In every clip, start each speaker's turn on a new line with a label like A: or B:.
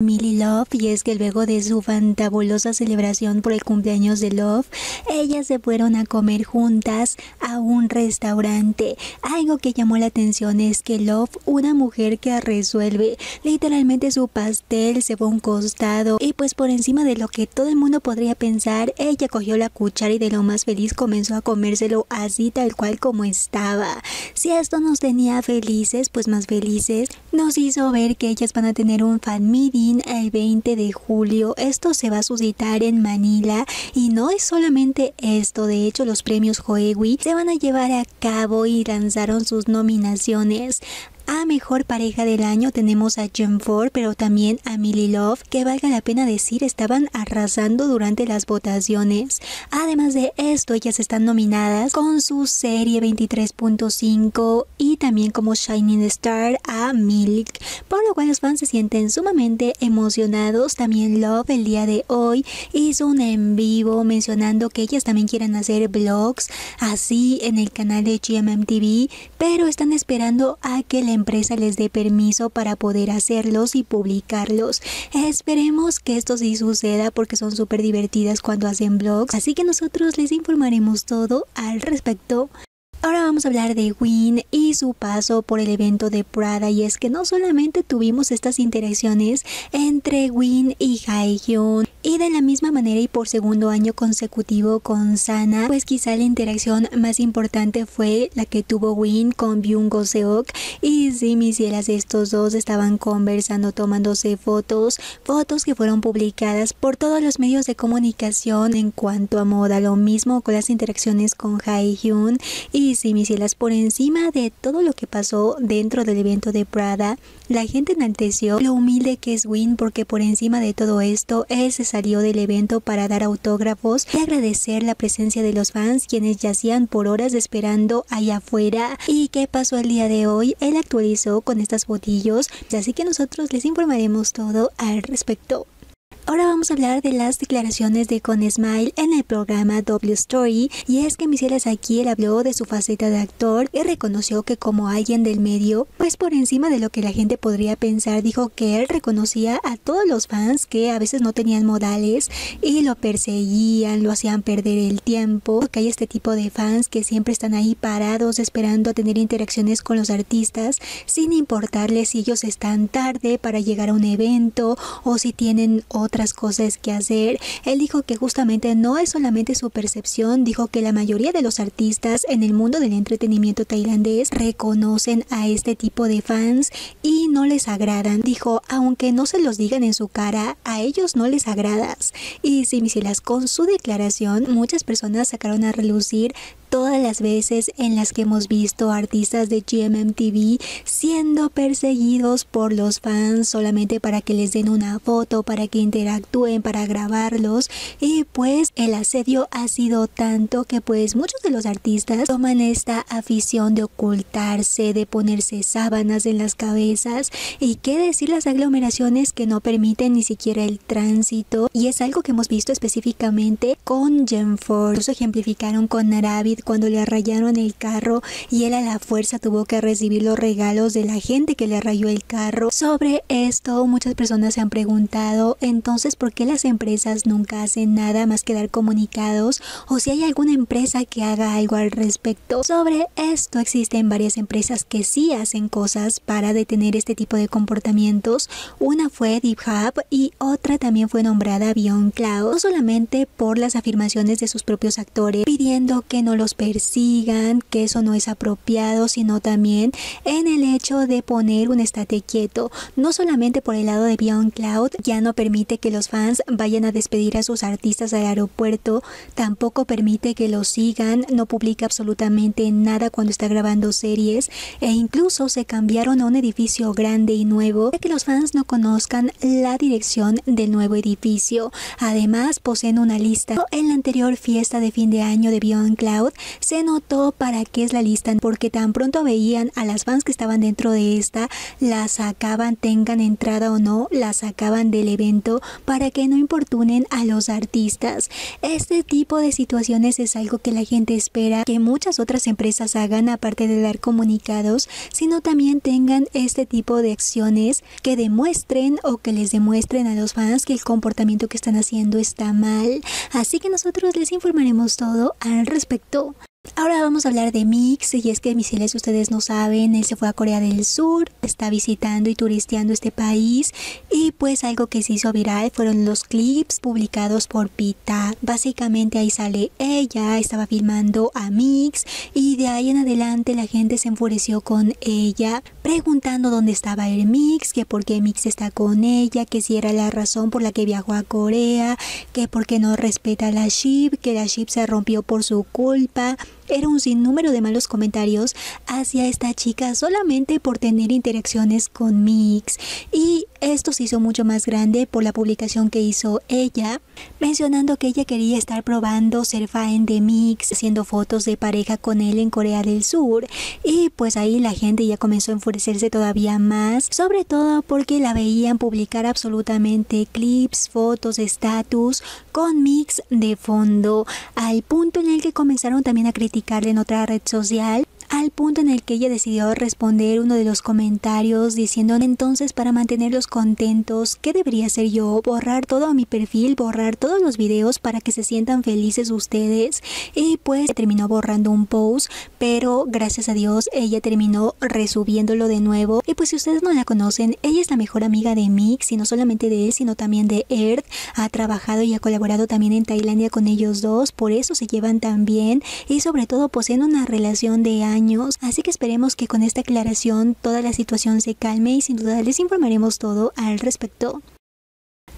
A: Millie Love y es que luego de su fantabulosa celebración por el cumpleaños de Love, ellas se fueron a comer juntas a un restaurante. Algo que llamó la atención es que Love, una mujer que resuelve literalmente su pastel, se fue a un costado y pues por encima de lo que todo el mundo podría pensar, ella cogió la cuchara y de lo más feliz comenzó a comérselo así tal cual como estaba. Si esto nos tenía felices, pues más felices, nos hizo ver que ellas van a tener un fan el 20 de julio. Esto se va a suscitar en Manila y no es solamente esto, de hecho los premios Hoewi se van a llevar a cabo y lanzaron sus nominaciones. A Mejor Pareja del Año tenemos a Jem Ford, pero también a Millie Love, que valga la pena decir estaban arrasando durante las votaciones. Además de esto, ellas están nominadas con su serie 23.5 y también como Shining Star a Milk, por lo cual los fans se sienten sumamente emocionados. También Love el día de hoy hizo un en vivo mencionando que ellas también quieren hacer vlogs así en el canal de GMMTV, pero están esperando a que le empresa les dé permiso para poder hacerlos y publicarlos. Esperemos que esto sí suceda porque son súper divertidas cuando hacen vlogs, así que nosotros les informaremos todo al respecto. Ahora vamos a hablar de Win y su paso por el evento de Prada y es que no solamente tuvimos estas interacciones entre Win y Haehyun y de la misma manera y por segundo año consecutivo con Sana, pues quizá la interacción más importante fue la que tuvo Win con Byung Go Seok y si mis cielas estos dos estaban conversando tomándose fotos, fotos que fueron publicadas por todos los medios de comunicación en cuanto a moda, lo mismo con las interacciones con Haehyun y y mis cielas, por encima de todo lo que pasó dentro del evento de Prada, la gente enalteció lo humilde que es Win porque por encima de todo esto, él se salió del evento para dar autógrafos y agradecer la presencia de los fans quienes yacían por horas esperando allá afuera. ¿Y qué pasó el día de hoy? Él actualizó con estas botillos, así que nosotros les informaremos todo al respecto. Ahora vamos a hablar de las declaraciones de Con Smile en el programa W Story. Y es que Michelle aquí él habló de su faceta de actor y reconoció que como alguien del medio, pues por encima de lo que la gente podría pensar, dijo que él reconocía a todos los fans que a veces no tenían modales y lo perseguían, lo hacían perder el tiempo, que hay este tipo de fans que siempre están ahí parados esperando a tener interacciones con los artistas sin importarles si ellos están tarde para llegar a un evento o si tienen otra cosas que hacer. Él dijo que justamente no es solamente su percepción, dijo que la mayoría de los artistas en el mundo del entretenimiento tailandés reconocen a este tipo de fans y no les agradan. Dijo, aunque no se los digan en su cara, a ellos no les agradas. Y si las con su declaración, muchas personas sacaron a relucir todas las veces en las que hemos visto artistas de GMMTV siendo perseguidos por los fans solamente para que les den una foto, para que interactúen, para grabarlos. Y pues el asedio ha sido tanto que pues muchos de los artistas toman esta afición de ocultarse, de ponerse sábanas en las cabezas. Y qué decir las aglomeraciones que no permiten ni siquiera el tránsito. Y es algo que hemos visto específicamente con Jenford, incluso ejemplificaron con Cuando le rayaron el carro y él a la fuerza tuvo que recibir los regalos de la gente que le rayó el carro. Sobre esto muchas personas se han preguntado entonces por qué las empresas nunca hacen nada más que dar comunicados o si hay alguna empresa que haga algo al respecto. Sobre esto existen varias empresas que sí hacen cosas para detener este tipo de comportamientos. Una fue Deep Hub y otra también fue nombrada Beyond Cloud, no solamente por las afirmaciones de sus propios actores pidiendo que no los persigan, que eso no es apropiado, sino también en el hecho de poner un estate quieto, no solamente por el lado de Beyond Cloud, ya no permite que los fans vayan a despedir a sus artistas al aeropuerto, tampoco permite que los sigan, no publica absolutamente nada cuando está grabando series e incluso se cambiaron a un edificio grande y nuevo para que los fans no conozcan la dirección del nuevo edificio. Además, poseen una lista en la anterior fiesta de fin de año de Beyond Cloud Se notó para qué es la lista, porque tan pronto veían a las fans que estaban dentro de esta, las sacaban, tengan entrada o no, las sacaban del evento para que no importunen a los artistas. Este tipo de situaciones es algo que la gente espera que muchas otras empresas hagan, aparte de dar comunicados, sino también tengan este tipo de acciones que demuestren o que les demuestren a los fans que el comportamiento que están haciendo está mal. Así que nosotros les informaremos todo al respecto. Ahora vamos a hablar de Mix y es que misiles ustedes no saben, él se fue a Corea del Sur, está visitando y turisteando este país y pues algo que se hizo viral fueron los clips publicados por Pita. Básicamente ahí sale ella, estaba filmando a Mix y de ahí en adelante la gente se enfureció con ella preguntando dónde estaba el Mix, que por qué Mix está con ella, que si era la razón por la que viajó a Corea, que por qué no respeta la ship, que la ship se rompió por su culpa era un sinnúmero de malos comentarios hacia esta chica solamente por tener interacciones con Mix. Y esto se hizo mucho más grande por la publicación que hizo ella mencionando que ella quería estar probando ser fan de Mix haciendo fotos de pareja con él en Corea del Sur. Y pues ahí la gente ya comenzó a enfurecerse todavía más sobre todo porque la veían publicar absolutamente clips, fotos, estatus con Mix de fondo al punto en el que comenzaron también a criticar en otra red social al punto en el que ella decidió responder uno de los comentarios diciendo entonces para mantenerlos contentos, ¿qué debería hacer yo? Borrar todo mi perfil, borrar todos los videos para que se sientan felices ustedes y pues terminó borrando un post, pero gracias a Dios ella terminó resubiéndolo de nuevo. Y pues si ustedes no la conocen, ella es la mejor amiga de Mix y no solamente de él, sino también de Earth, ha trabajado y ha colaborado también en Tailandia con ellos dos, por eso se llevan tan bien y sobre todo poseen una relación de años. Así que esperemos que con esta aclaración toda la situación se calme y sin duda les informaremos todo al respecto.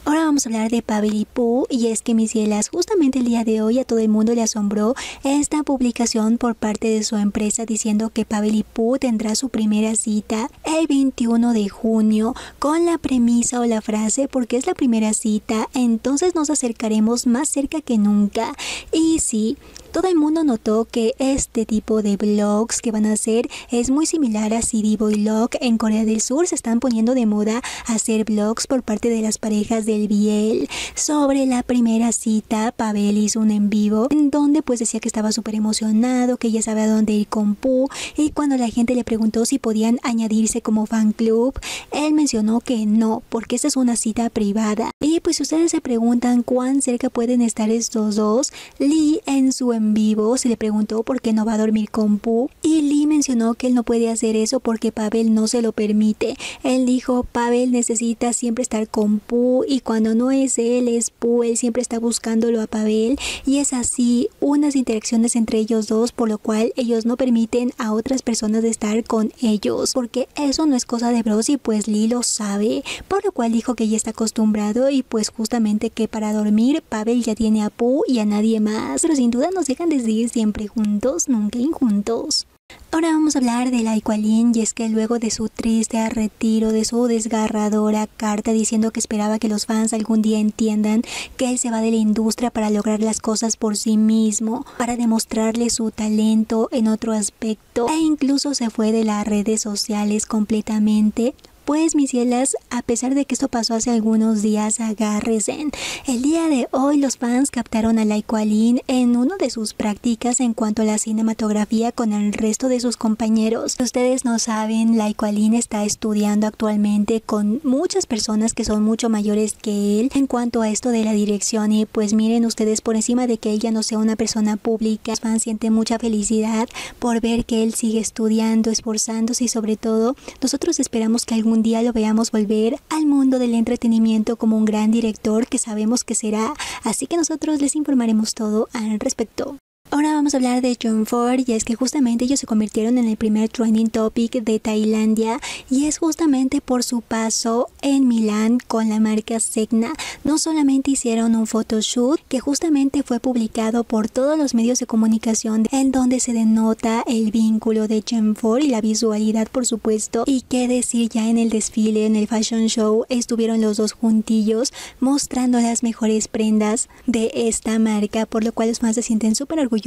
A: Ahora vamos a hablar de Pavel y es que mis cielas, justamente el día de hoy a todo el mundo le asombró esta publicación por parte de su empresa diciendo que Pooh tendrá su primera cita el 21 de junio con la premisa o la frase porque es la primera cita, entonces nos acercaremos más cerca que nunca. Y sí, todo el mundo notó que este tipo de blogs que van a hacer es muy similar a CD Log. En Corea del Sur se están poniendo de moda hacer blogs por parte de las parejas del Biel. Sobre la primera cita, Pavel hizo un en vivo en donde pues decía que estaba súper emocionado, que ya sabía dónde ir con Pu y cuando la gente le preguntó si podían añadirse como fan club, él mencionó que no, porque esta es una cita privada. Y pues ustedes se preguntan cuán cerca pueden estar estos dos, Lee en su en vivo se le preguntó por qué no va a dormir con Pu y Lee mencionó que él no puede hacer eso porque Pavel no se lo permite. Él dijo Pavel necesita siempre estar con Pu y cuando no es él es Pu, él siempre está buscándolo a Pavel y es así unas interacciones entre ellos dos por lo cual ellos no permiten a otras personas de estar con ellos porque eso no es cosa de bros y pues Lee lo sabe por lo cual dijo que ya está acostumbrado y pues justamente que para dormir Pavel ya tiene a Pu y a nadie más pero sin duda nos dejan de siempre juntos, nunca injuntos. Ahora vamos a hablar de la y es que luego de su triste retiro, de su desgarradora carta diciendo que esperaba que los fans algún día entiendan que él se va de la industria para lograr las cosas por sí mismo, para demostrarle su talento en otro aspecto e incluso se fue de las redes sociales completamente, pues mis cielas, a pesar de que esto pasó hace algunos días, agárrense. El día de hoy los fans captaron a Laiko en una de sus prácticas en cuanto a la cinematografía con el resto de sus compañeros. Ustedes no saben, Laiko está estudiando actualmente con muchas personas que son mucho mayores que él en cuanto a esto de la dirección y pues miren ustedes por encima de que ella no sea una persona pública, los fans sienten mucha felicidad por ver que él sigue estudiando, esforzándose y sobre todo nosotros esperamos que algún día lo veamos volver al mundo del entretenimiento como un gran director que sabemos que será, así que nosotros les informaremos todo al respecto. Ahora vamos a hablar de John Ford y es que justamente ellos se convirtieron en el primer trending topic de Tailandia y es justamente por su paso en Milán con la marca Segna. No solamente hicieron un photoshoot que justamente fue publicado por todos los medios de comunicación en donde se denota el vínculo de John Ford y la visualidad por supuesto y qué decir ya en el desfile, en el fashion show estuvieron los dos juntillos mostrando las mejores prendas de esta marca por lo cual los más se sienten súper orgullosos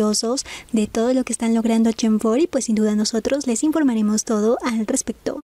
A: de todo lo que están logrando Chenfor y pues sin duda nosotros les informaremos todo al respecto.